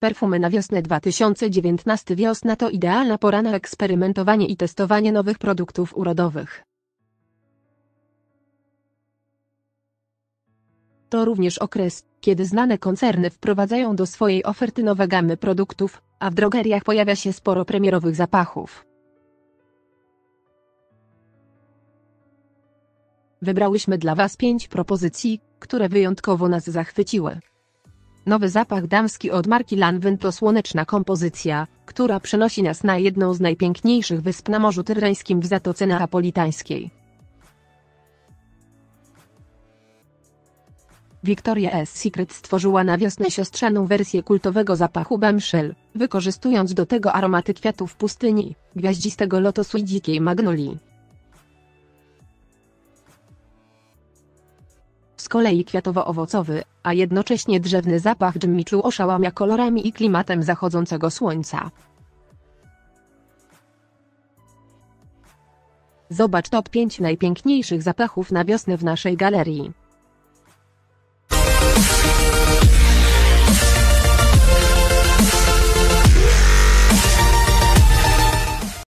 Perfumy na wiosnę 2019 Wiosna to idealna pora na eksperymentowanie i testowanie nowych produktów urodowych. To również okres, kiedy znane koncerny wprowadzają do swojej oferty nowe gamy produktów, a w drogeriach pojawia się sporo premierowych zapachów. Wybrałyśmy dla Was pięć propozycji, które wyjątkowo nas zachwyciły. Nowy zapach damski od marki Lanvin to słoneczna kompozycja, która przenosi nas na jedną z najpiękniejszych wysp na Morzu Tyrańskim w Zatoce Neapolitańskiej. Victoria's Secret stworzyła na wiosnę siostrzaną wersję kultowego zapachu Bombshell, wykorzystując do tego aromaty kwiatów pustyni, gwiaździstego lotosu i dzikiej magnolii. Z kolei kwiatowo-owocowy, a jednocześnie drzewny zapach dżemiczu oszałamia kolorami i klimatem zachodzącego słońca. Zobacz top 5 najpiękniejszych zapachów na wiosnę w naszej galerii.